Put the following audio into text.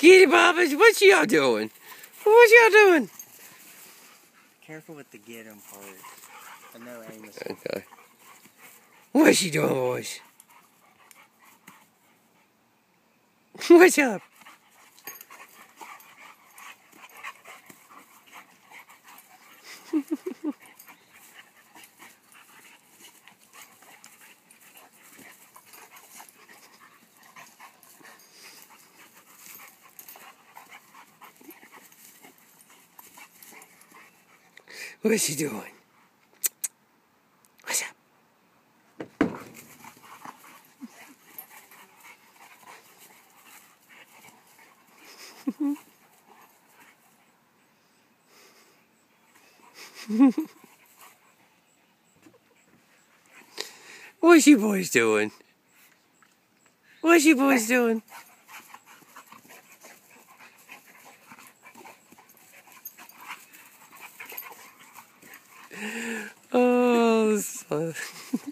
Kitty Bobbers, what y'all doing? What y'all doing? Careful with the get him part. I know Amos. Okay. What's she doing, boys? What's up? What's she doing? What's up? What's you boys doing? What's you boys doing? euh,